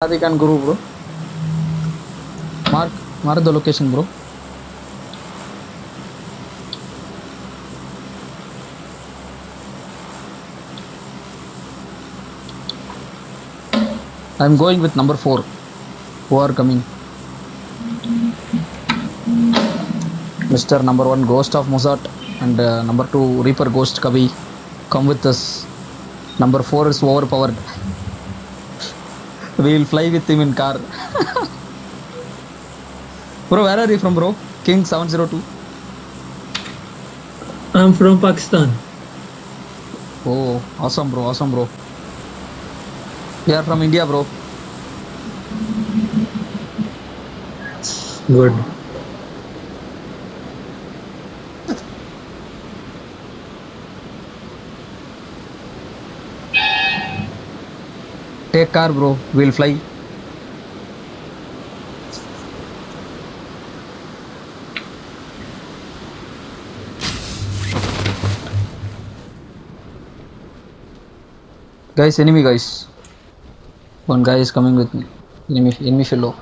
Radhik and Guru, bro. Mark, mark the location, bro. I'm going with number four. Who are coming? Mr. Number one, Ghost of Mozart, and uh, number two, Reaper Ghost Kavi. Come with us. Number four is overpowered. We'll fly with him in car. bro, where are you from, bro? King 702. I'm from Pakistan. Oh, awesome, bro. Awesome, bro. We are from India, bro. Good. Take car, bro. We'll fly. Guys, enemy guys. One guy is coming with me. Enemy, enemy fellow.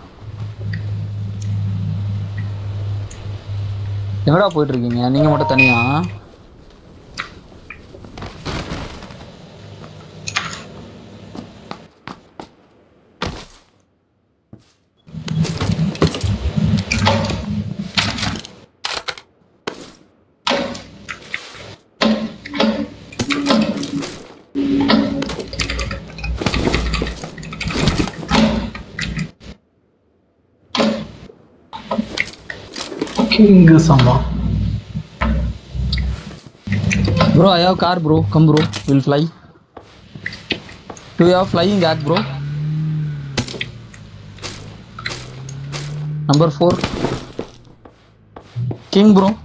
எங்கடா போயிட்டு இருக்கீங்க நீங்க மட்டும் தனியா King Sama. Bro, I have car, bro. Come, bro. We'll fly. Do you have flying act, bro? Number four. King, bro.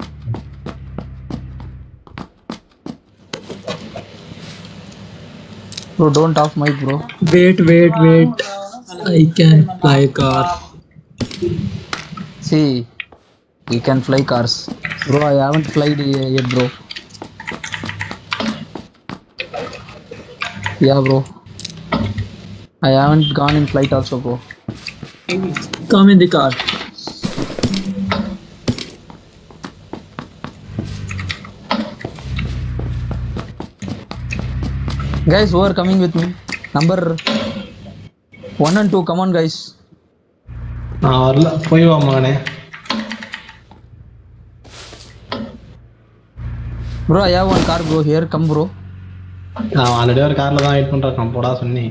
Bro, don't off mic, bro. Wait, wait, wait. I can fly car. See, we can fly cars. Bro, I haven't flied y- yet, bro. Yeah, bro. I haven't gone in flight also, bro. Come in the car. Guys, who are coming with me? Number one and two, come on, guys. நான் வரல போய் வா மகனே Bro, I have one car, bro. Here, come, bro. நான் already ஒரு கார்ல தான் wait பண்றேன் போடா சொன்னி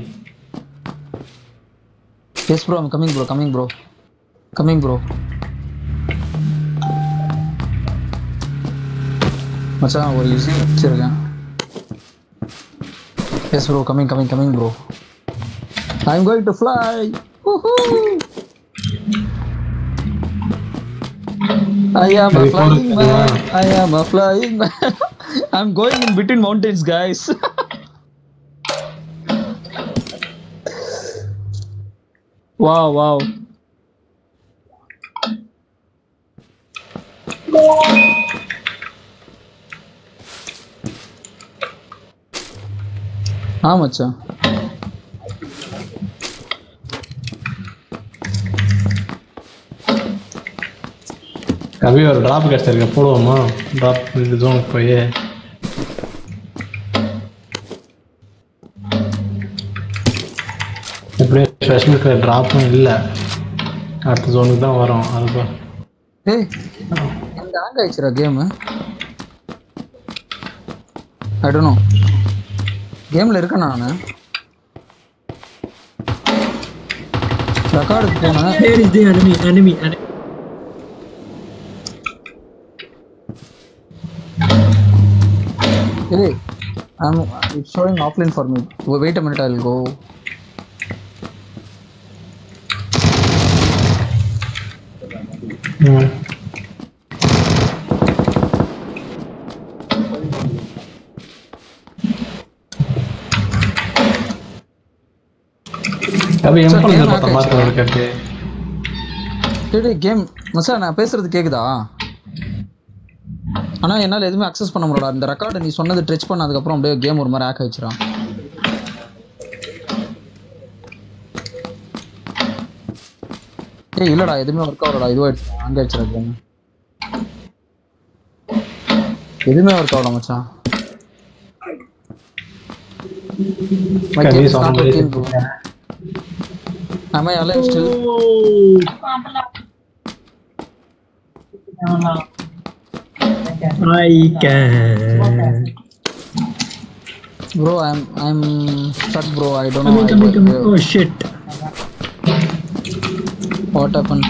Yes, bro. I'm coming, bro. Coming, bro. Coming, bro. மச்சான் ஒரு ஈஸி வச்சிருக்கேன் yes bro coming coming coming bro I am going to fly I am a flying man. I am a flying man. I'm going in between mountains, guys. wow, wow. हाँ मच्छा கவி ஒரு drop கிடைச்சிருக்க போடுவோமா? Drop இது ஜோனுக்கு போய். எப்படியும் ஸ்பெஷலுக்கு ட்ராப்பும் இல்லை. அடுத்த ஜோனுக்கு தான் வரும் அது ஏய் ஹேங் ஆயிடுச்சுடா கேமு நோ கேமில் இருக்கேன் நான். ரெக்கார்டுக்கு போனேன் Hey, I'm it's showing offline for me. Wa- Wait a minute, I'll go. Hmm. Kavi Sir, emblem game பார்த்தா hack மாற்ற இருக்கிறது டேய் கேம் மச்சான் நான் பேசுறது கேக்குதா ஆனா என்னால எதுவுமே அக்சஸ் பண்ண முடியல இந்த ரெக்கார்டு நீ சொன்னது ட்ரெச் பண்ணதுக்கு அப்படியே கேம் ஒரு மாதிரி ஹேக் ஆயிடுச்சுடா. ஏய் இல்லடா எதுவுமே ஒர்க் ஆகலடா. இதுவும் ஆயிடுச்சு அங்க ஆயிடுச்சுடா கேம் எதுவுமே ஒர்க் ஆகல மச்சான். Am I alive still? I can. Bro, I'm I'm stuck, bro. I don't come know. Come in, come in. Oh shit! What happened?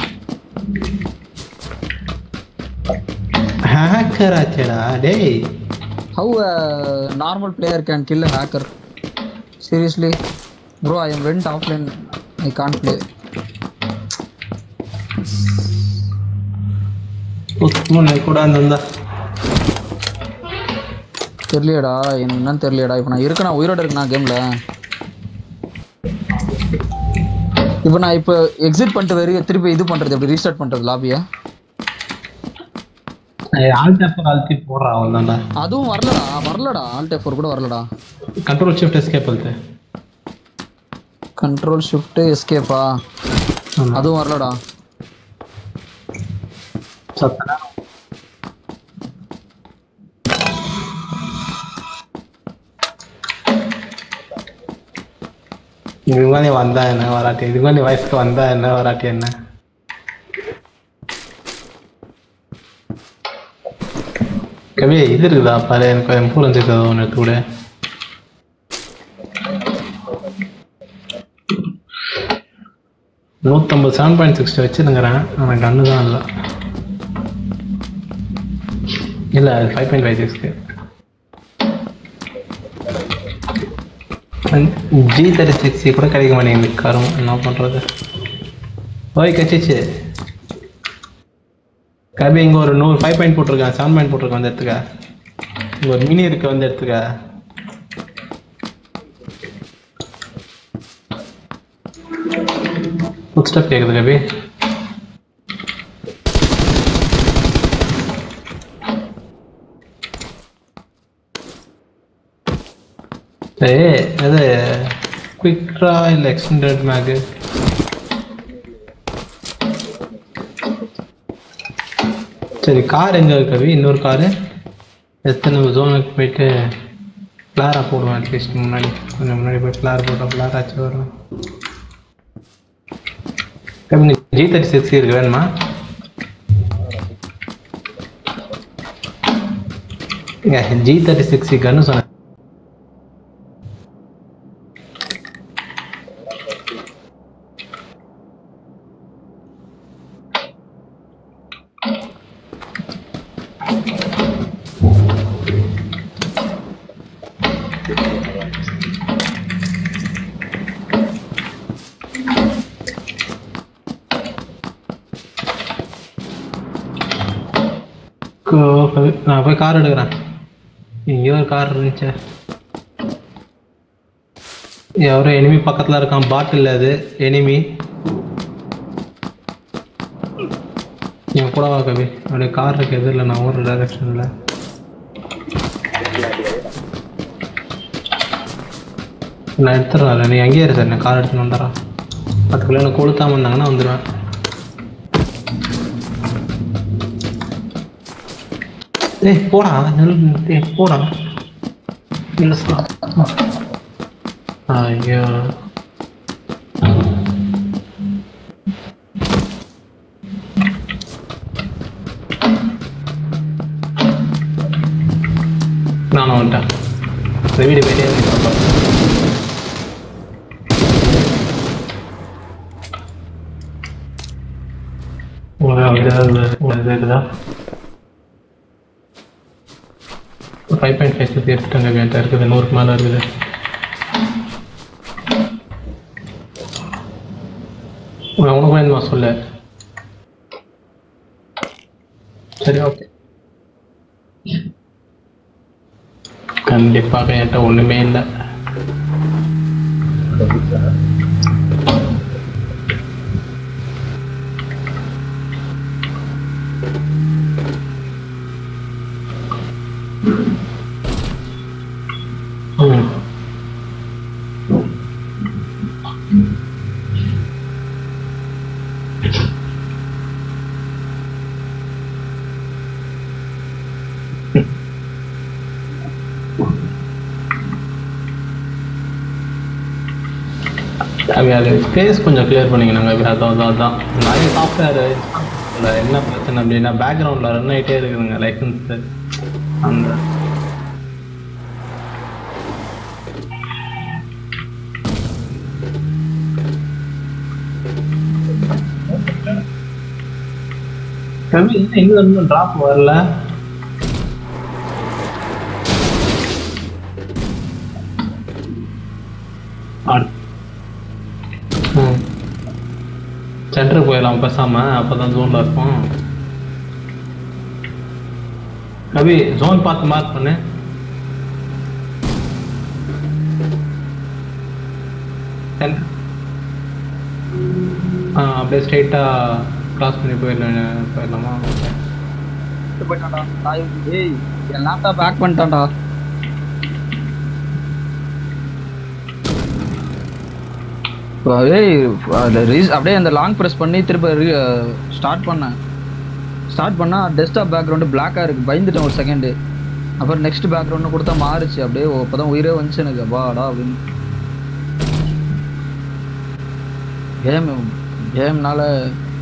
Hacker, chada. Hey. How a normal player can kill a hacker? Seriously, bro. I am went offline. I can't play. Oh, no, I could have done that. தெரியலடா என்னன்னு தெரியலடா இப்போ நான் இருக்கேன்? உயிரோட இருக்கேன் கேம்ல? இப்போ நான் இப்போ எக்ஸிட் பண்ணிட்டு வரைய திருப்பி இது பண்றது எப்படி? ரீஸ்டார்ட் பண்ணுறது லாபியை அதுவும் வரலடா வரலடா. ஆல்டே ஃபோர் கூட வரலடா. கண்ட்ரோல் ஷிஃப்ட் எஸ்கேப் அல்து கண்ட்ரோல் ஷிஃப்ட் எஸ்கேப்பா அதுவும் வரலடா. சத்தனா இதுக்கு மேலே வந்தா என்ன வராட்டி? இதுக்கு நீ வயசுக்கு வந்தா என்ன வராட்டி என்ன? கவி இது இருக்குதா? பாரு எனக்கு இம்பார்ட்டன்ஸ் இருக்குது ஒன்று எடுத்து கூட. நூற்றம்பது செவன் பாயிண்ட் சிக்ஸ்டி வச்சுருங்கிறேன் ஆனால் கன்று தான் இல்லை. இல்லை அது ஃபைவ் பாயிண்ட் ஃபைவ் சிக்ஸ்க்கு ஜி தேர்ட்டி சிக்ஸ் கூட கிடைக்க மாட்டேங்குது. காரம் என்ன பண்ணுறது ஓய் கச்சிச்சு. கபி இங்கே ஒரு நூறு ஃபைவ் பாயிண்ட் போட்டிருக்கேன். செவன் பாயிண்ட் போட்டிருக்கேன் வந்து எடுத்துக்க இங்கே ஒரு மினி இருக்கு வந்து எடுத்துக்க ஃபுட் ஸ்டெப் கேட்குது கபி. ஏய் அது குயிக்ரா இல்லை எக்ஸ்டெண்டட் மேகு சரி கார் எங்கே இருக்கு கவி இன்னொரு காரு எத்தனை ஜோனுக்கு போயிட்டு ஃப்ளாரா போடுவேன் அட்லீஸ்ட் முன்னாடி கொஞ்சம் முன்னாடி போய் ஃப்ளார் போட்டோம் ஃப்ளார் ஆச்சு வரும் கவி ஜி தேர்ட்டி சிக்ஸ் இருக்கு வேணுமா ஜி தேர்ட்டி சிக்ஸ் கன்னு சொன்னேன் கார் எடுக்கிறேன். எங்கேயோ ஒரு கார் இருந்துச்சு. எவரோ எனிமி பக்கத்தில் இருக்கான். பாட்டில் அது. எனிமி என் கூட வா கவி. அப்படியே கார் இருக்கு. எதிரில் நான் ஒரு டைரக்ஷனில் நான் எடுத்துடுறேன். நீ அங்கேயே இருக்க நான் கார் எடுத்துன்னு வந்துடுறேன். அதுக்குள்ளே எனக்கு கொளுத்தாமல் இருந்தாங்கன்னா வந்துடுவேன். ஏய் போடா நில்லு, ஏய் போடா. இல்லை ஐயோ. ஃபைவ் பாயிண்ட் ஃபைவ் சுற்றி எடுத்துட்டாங்க வேண்டாம் இருக்குது. நூறுக்கு மேலே இருக்குது உனக்கு வேணுமா சொல்ல. சரி ஓகே கண்டிப்பாக என்கிட்ட ஒன்றுமே இல்லை ம் கவி அது ஸ்பேஸ் கொஞ்சம் கிளியர் பண்ணிக்கணுங்க கவி அதான் அதான் அதான். நிறைய சாஃப்ட்வேர் இல்லை என்ன பிரச்சனை அப்படின்னா பேக்ரவுண்டில் ரன் ஆகிட்டே இருக்குதுங்க லைசன்ஸு அந்த கவி இன்னும் ட்ராப் வரல. சென்டருக்கு போயிடலாம் பேசாம அப்பதான் ஜோன்ல இருப்போம். கவி ஜோன் பார்த்து மார்க் பண்ணு. அப்படியே ஸ்ட்ரைட்டா கிராஸ் பண்ணி போயிடலாம் போயிடலாமா? போயிட்டான்டா தாய் என் லேப்டாப் பேக் பண்ணிட்டான்டா. அப்படியே ஏய் ரீஸ் அப்படியே அந்த லாங் ப்ரெஸ் பண்ணி திரும்ப ஸ்டார்ட் பண்ணேன். ஸ்டார்ட் பண்ணால் டெஸ்க்டாப் பேக்ரவுண்டு பிளாக்காக இருக்குது பயந்துட்டேன் ஒரு செகண்டு அப்புறம் நெக்ஸ்ட் பேக்ரவுண்டு கொடுத்தா மாறுச்சு. அப்படியே அப்போ தான் உயிரே வந்துச்சு எனக்கு. அப்பாடா அப்படின்னு. கேம் கேம்னால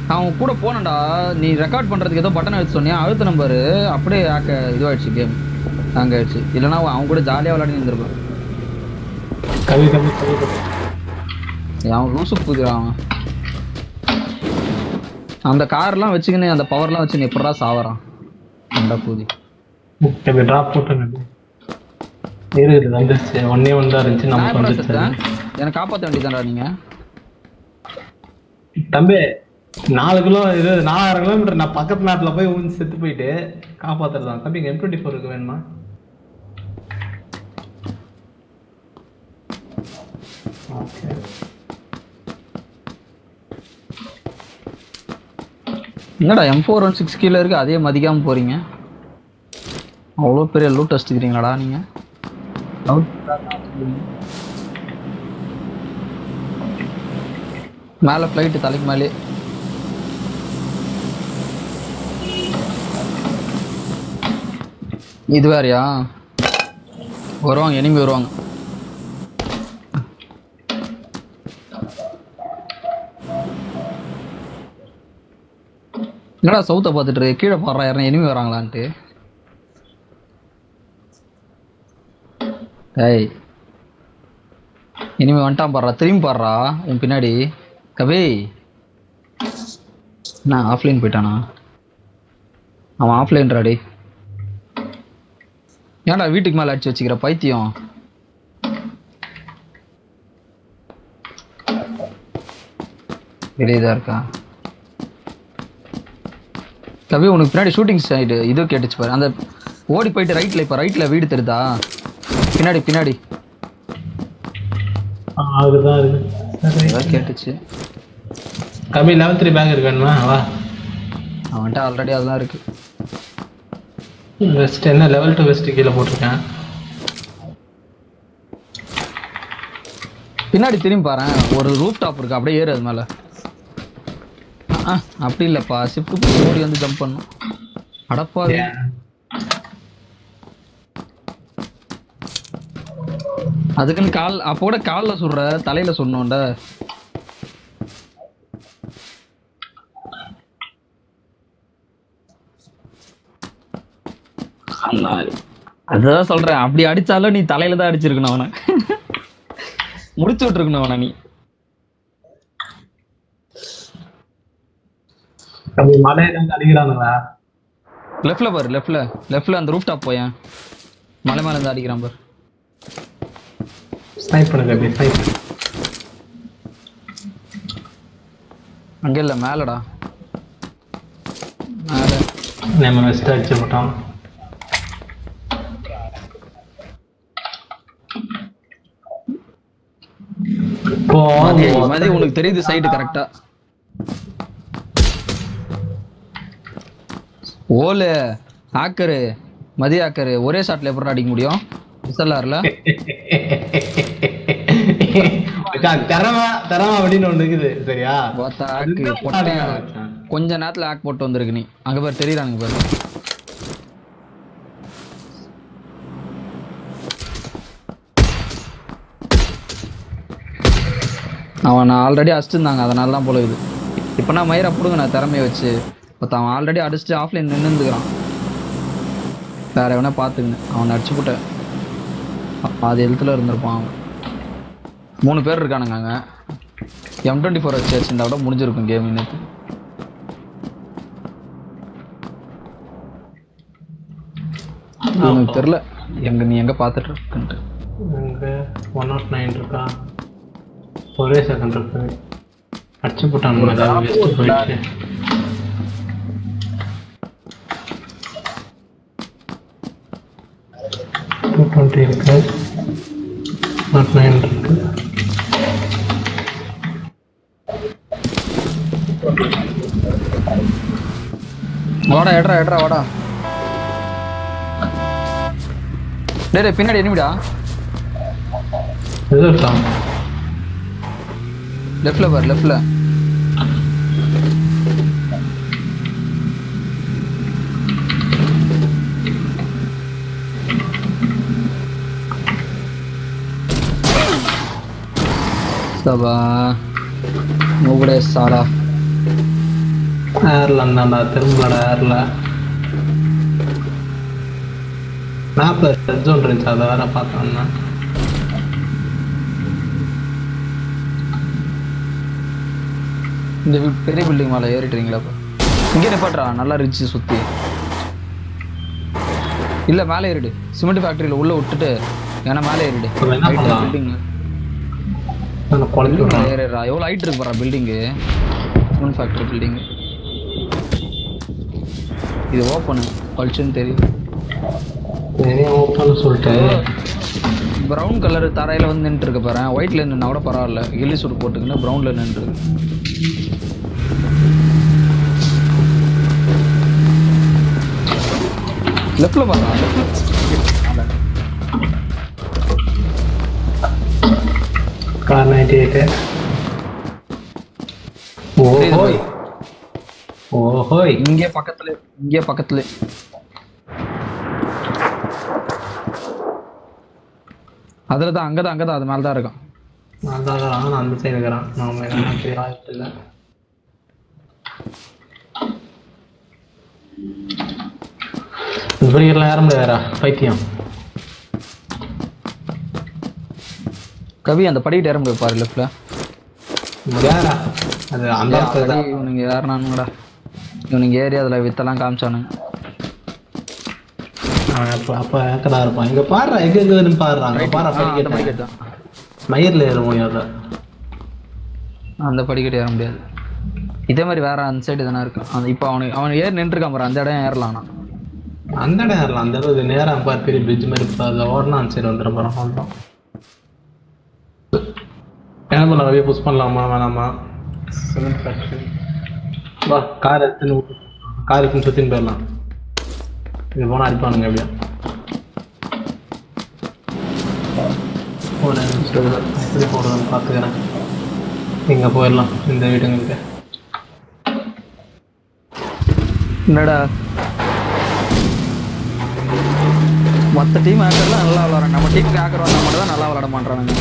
நான் உன் கூட போனேன்டா. நீ ரெக்கார்ட் பண்ணுறதுக்கு ஏதோ பட்டன் எடுத்து சொன்னியா? அழுத்த நம்பரு அப்படியே ஆக்க இதுவாகிடுச்சு கேம் ஹேங் ஆயிடுச்சு. இல்லைனா அவன் கூட ஜாலியாக விளையாடி இருந்திருப்பான். கவி கவி கவி. அவன் லூசு அவன். அந்த கார்லாம் வச்சுக்கின்னு அந்த பவர்லாம் வச்சு எப்படா சாவறான்? அந்த பூதி. கவி ட்ராப் போட்டுங்க இருக்குது வந்துருச்சு. ஒன்னே ஒன்று தான் இருந்துச்சு நமக்கு வந்துருச்சு. செத்தேன் எனக்கு காப்பாற்ற வேண்டியதான்டா நீங்க. தம்பி நாலு கிலோ இது நாலாயிரம் கிலோமீட்டர் நான் பக்கத்து நாட்டுல போய் ஊந்து செத்து போயிட்டு காப்பாத்துறதான் தம்பி எம் டுவெண்ட்டி ஃபோர் இருக்கு வேணுமா? ஓகே என்னடா எம் ஃபோர் ஒன் சிக்ஸ் கீழே இருக்கு அதே மதிக்காமல் போகிறீங்க அவ்வளோ பெரிய லூட் அடிச்சுக்கிறீங்களாடா நீங்கள் மேலே ஃப்ளைட்டு தலைக்கு மேலே. இது வேறயா? வருவாங்க எனிமி வருவாங்க. என்னடா சவுத்தை பார்த்துட்டு இருக்கு? கீழே பாடுறா யாரும் எனிமி வராங்களான்ட்டு. ஏய் இனிமே வந்துட்டான் பாடுறா திரும்பி பாடுறா உன் பின்னாடி. கபே. நான் ஆஃப்லைன் போயிட்டானா? அவன் ஆஃப்லைன்றாடி ஏன்டா வீட்டுக்கு மேலே அடிச்சு வச்சுக்கிற பைத்தியம்? வெளியே தான் இருக்கா கவி உனக்கு பின்னாடி ஷூட்டிங் சைடு இது கேட்டுச்சு பாரு. அந்த ஓடி போயிட்டு ரைட்ல இப்போ ரைட்ல வீடு தெரியுதா? பின்னாடி பின்னாடி. கேட்டுச்சு. கபி லெவல் த்ரீ பேக் இருக்கு வேணுமா வா. அவன்கிட்ட ஆல்ரெடி அதெல்லாம் இருக்கு. வெஸ்ட் என்ன லெவல் டூ வெஸ்ட் கீழே போட்டிருக்கேன். பின்னாடி திரும்பி பாரேன் ஒரு ரூப் டாப் இருக்கு அப்படியே ஏறு அது மேல. அப்படி இல்லப்பா. ஷிஃப்ட் ஓடி வந்து ஜம்ப் பண்ணும். அடப்பா அதுக்குன்னு கால் அப்போ கூட கால்ல சுடுற தலையில சொன்னோண்ட அதுதான் சொல்றேன். அப்படி அடிச்சாலும் நீ தலையில தான் அடிச்சிருக்கணும் அவனை. முடிச்சு விட்டுருக்கணும் அவனை நீ. கபி மலையில இருந்து அடிக்கிறானுங்களா லெஃப்ட்ல பாரு லெஃப்ட்ல லெஃப்ட்ல அந்த ரூஃப் டாப் போயேன் மலை மேல இருந்து அடிக்கிறான் பாரு. ஸ்னைப் பண்ணு கபி ஸ்னைப் அங்க இல்ல மேலடா. மேல. நம்ம வெஸ்ட் அடிச்சு போட்டோம் இப்போ உனக்கு தெரியுது சைடு கரெக்டா ஓலு ஹாக்கரு மதி ஹாக்கரு ஒரே ஷாட்ல எப்படி அடிக்க முடியும்? எஸ்எல்ஆர்ல திறமை திறமை அப்படின்னு ஒண்ணு இருக்குது சரியா? கொஞ்ச நேரத்துல ஹாக் போட்டு வந்திருக்கு நீ. அங்க பாரு தெரியுறானுங்க பாரு. அவன் ஆல்ரெடி அடிச்சிருந்தாங்க அதனால தான் போல இது இப்போ நான் மயிரை பிடுங்க நான் திறமைய வச்சு. இப்போ அவன் ஆல்ரெடி அடிச்சுட்டு ஆஃப்லைன் நின்றுந்துக்கிறான் வேற எவனா பார்த்துக்கின்னு. அவனை அடிச்சு போட்டேன் பாதி எழுத்துல இருந்திருப்பான் அவன். மூணு பேர் இருக்கானுங்க அங்கே. எம் டுவெண்ட்டி ஃபோர் வச்சு வச்சிருந்தா கூட முடிஞ்சிருக்கும் கேம் இன்னைக்கு எனக்கு தெரில எங்க நீ எங்க பார்த்துட்டு இருக்குன்ட்டு. ஒன் நாட் நைன் இருக்கா? ஒரே செகண்ட் இருக்கு. அடிச்சு போட்டானுங்க ஏதாவது வெஸ்ட் போயிடுச்சு டூ டுவெண்ட்டி இருக்கு நாட் நைன் இருக்கு வாடா எட்ரா எட்ரா வாடா. டேய் பின்னாடி எனிமிடா இது இருக்கான் லெஃப்ட்ல பாரு லெஃப்ட்ல சபா மூகுடே சாரா ஏர்ல இருந்தாண்டா திரும்பலடா ஏர்ல மேப்ல ரெட் ஜோன் இருந்துச்சு அதை வேற பார்த்தோம்னா இந்த பெரிய பில்டிங் மேலே ஏறிட்டுறீங்களா இங்கே நிப்பாட்றா நல்லா ரிச்சு சுற்றி இல்லை மேலே ஏறிடு. சிமெண்ட் ஃபேக்ட்ரியில் உள்ளே விட்டுட்டு ஏன்னா மேலே ஏறிடு? பில்டிங் நான் குழப்பி விடுறேன் எவ்வளோ ஹைட் இருக்கு பாரா பில்டிங்கு சிமெண்ட் ஃபேக்ட்ரி பில்டிங்கு இது ஓப்பனு பளிச்சுன்னு தெரியும். சரி ஓப்பன் சொல்லிட்டு. ப்ரௌன் கலர் தரையில் வந்து நின்றுட்டு இருக்க பாரு ஒயிட்ல நின்னா கூட பரவாயில்ல. கில்லி சூட் போட்டுக்கின்னு ப்ரௌனில் நின்றுருக்கு லெஃப்டில் பாருங்க கார் நைன்டி எயிட்டு ஓஹோய். ஓஹோய். இங்கே பக்கத்துல இங்கே பக்கத்துல. அதில் தான் அங்கே தான் அங்கே தான் அது மேலே தான் இருக்கான் நான் தான் இருக்கிறான். அந்த சைடு இருக்கிறான் நாம என்ன வாய்ப்பு இல்லை இப்படிலாம் ஏற முடியாதா பைத்தியம். கவி அந்த படிக்கிட்டு ஏற முடியாது பாரு லெஃப்டில் அது அந்த இவனுங்க ஏறினானுங்கடா இவனுங்க ஏறி அதில் வித்தெல்லாம் காமிச்சானுங்க. அப்ப ஏக்கதா இருப்பான். இங்க பாடுறா எங்க இருக்குதுன்னு பாடுறா. அங்க பாடுறா படிக்கட்டு படிக்கட்டு. மயிர்ல அந்த படிக்கட்டு ஏற முடியாது. இதே மாதிரி வேற அந்த சைடு தானே இருக்கும் அந்த இப்போ அவனுக்கு அவன் ஏறி நின்றுருக்கான் பாரு. அந்த இடம் ஏறலாம். அந்த இடம் ஏறலாம். அந்த இடம் இது நேரா பாரு. பெரிய பிரிட்ஜ் மாதிரி ஓடனா அந்த சைடு வந்துட போகிறோம் பண்ணலாம் அப்படியே புஷ் பண்ணலாமா? வேணாமா? சிமெண்ட் ஃபேக்ட்ரி வா கார் எடுத்துன்னு கார் எடுத்துன்னு சுற்றின்னு போயிடலாம். இது போனால் அடிப்பானுங்க நிமிஷம் இரு. எப்படி போடுறதுன்னு பார்த்துக்கிறேன். இங்கே போயிடலாம் இந்த வீட்டுங்களுக்கு என்னடா? மற்ற டீம் ஹேக்கர்லாம் நல்லா விளாட்றாங்க நம்ம டீம் ஹேக்கர் வந்தால் மட்டும் தான் நல்லா விளாட மாட்றானுங்க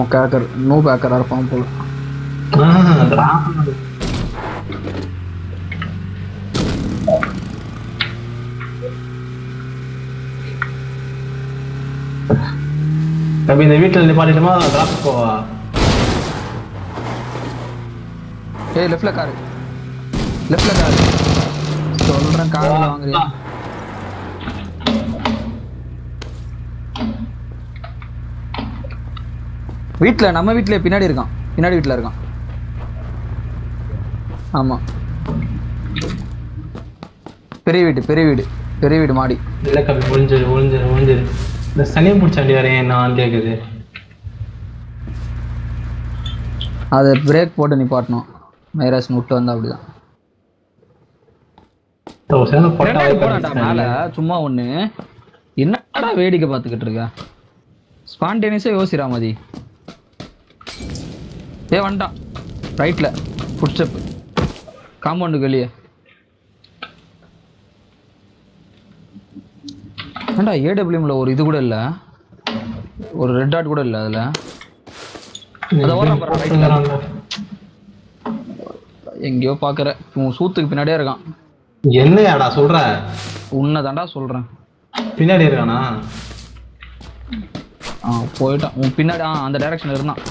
நம்ம ஹேக்கர் நோ ஹேக்கராக இருப்பான் போல. தம்பி இந்த வீட்டில் நிப்பாட்டிட்டுமா? டிராப் போவா? ஏய் லெஃப்ட்ல காரு லெஃப்ட்ல காரு சொல்றேன் கார் வாங்குறியா? வீட்ல நம்ம வீட்ல பின்னாடி இருக்கான். பின்னாடி வீட்ல இருக்கான். ஆமா. பெரிய வீடு பெரிய வீடு பெரிய வீடு மாடி. இல்லை கம்மி ஒழிஞ்சிரு ஒழிஞ்சிரு ஒழிஞ்சிரு இந்த சனியம் பிடிச்சாண்டி ஏன் நான் கேட்குது அதை பிரேக் போட்டு நிப்பாட்டணும். மைராஸ் விட்டு வந்தா அப்படிதான். சும்மா ஒண்ணு. என்னடா வேடிக்கை பார்த்துக்கிட்டு இருக்க? ஸ்பான்டேனியஸா யோசிரா மதி. ஏ வந்துட்டான் ரைட்டில் ஃபுட் ஸ்டெப் காம்பவுண்டுக்கு வெளியே. ஏண்டா ஏடபிள்யூம்ல ஒரு இது கூட இல்லை. ஒரு ரெட் டாட் கூட இல்லை அதில். அதை ஓடுறான் பாரு, right ல. வரான்டா. எங்கேயோ பார்க்குற உன் சூத்துக்கு பின்னாடியே இருக்கான். என்னையாடா சொல்ற? உன்னை தாண்டா சொல்கிறேன் பின்னாடி இருக்கானா? ஆ போயிட்டான். உன் பின்னாடி ஆ அந்த டைரக்ஷனில் இருந்தான்.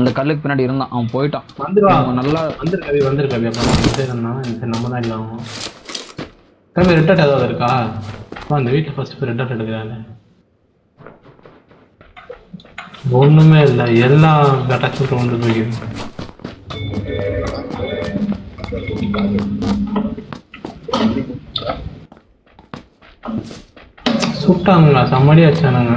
அந்த கல்லுக்கு பின்னாடி இருந்தான். அவன் போயிட்டான். வந்துருவா. அவன் நல்லா வந்துரு கவி வந்துரு கவி. side நம்ம தான் இல்லாம. கவி ரெட் டாட் ஏதாவது இருக்கா? அப்பா, அந்த வீட்டில் ஃபர்ஸ்ட் போய் ரெட் டாட் எடுக்கிறாங்க ஒண்ணுமே இல்லை. எல்லா டச்சும் கொண்டு போய்க்குது. சுட்டாங்களா? செம்மடி அடிச்சானுங்க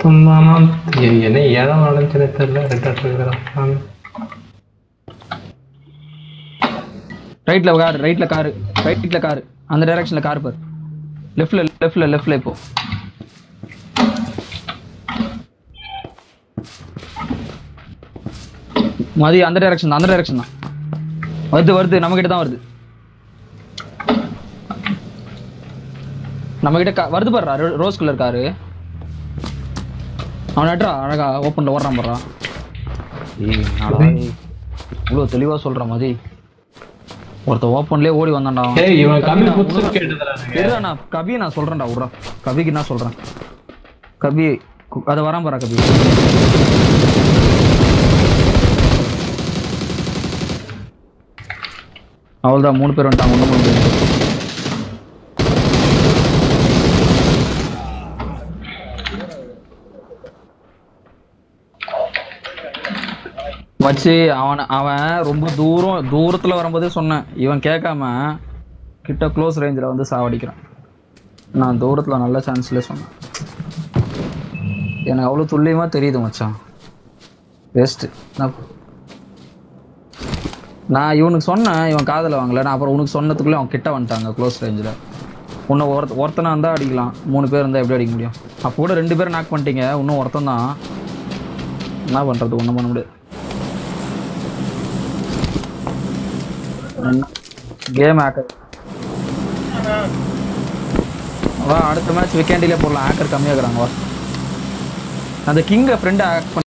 ஒருத்தன் என்ன ஏதோ நடந்துச்சுன்னு தெரியல ரெட் இருக்கிறான் ரைட்ல கார் ரைட்ல காரு ரைட்ல கார் அந்த டைரக்ஷன்ல கார் பார். லெஃப்ட்ல லெஃப்ட்ல லெஃப்ட்ல இப்போ. மதி அந்த டைரக்ஷன் அந்த டைரக்ஷன் தான். வருது வருது நம்ம கிட்ட தான் வருது. நம்ம கிட்ட கா- வருது பாரு ரோ- ரோஸ் காரு அவன் நட்ரா அழகா ஓப்பன்ல ஓடுறான் பாடுறா ஏய் இவ்வளோ தெளிவா சொல்ற மதி ஒருத்த ஓப்பன்லயே ஓடி வந்தான்டா. ஏய் இவன் கபி, புதுசு நான் கபி நான் சொல்றேன்டா விட்றா கபிக்கு நான் சொல்றேன். கபி அதை வரான் பாரா கபி அவ்வளோதான் மூணு பேர் வந்துட்டாங்க ஒன்றும் பண்ண முடியாது. மச்சி அவன் அவன் ரொம்ப தூரம் தூரத்துல வரும்போதே சொன்னேன். இவன் கேட்காம கிட்ட க்ளோஸ் ரேஞ்சில் வந்து சாவடிக்கிறான். நான் தூரத்தில் நல்ல சான்ஸ்ல சொன்னேன். எனக்கு அவ்வளோ துல்லியமாக தெரியுது மச்சான். வேஸ்ட்டு நான் நான் இவனுக்கு சொன்னேன் இவன் காதில் வாங்கல. நான் அப்புறம் உனக்கு சொன்னதுக்குள்ளே அவன் கிட்ட வந்துட்டாங்க க்ளோஸ் ரேஞ்சில் உன்னை ஒருத்த ஒருத்தனாக இருந்தால் அடிக்கலாம். மூணு பேர் இருந்தால் எப்படி அடிக்க முடியும்? அப்போ கூட ரெண்டு பேரும் நாக் பண்ணிட்டீங்க. இன்னும் ஒருத்தன் தான். என்ன பண்ணுறது ஒன்றும் பண்ண முடியாது. கேம் ஹேக்கர் வா அடுத்த மேட்ச் வீக்கெண்டிலே போடலாம். ஹேக்கர் கம்மியாகிறாங்க வா. அந்த கிங்கை ஃப்ரெண்டை ஹேக்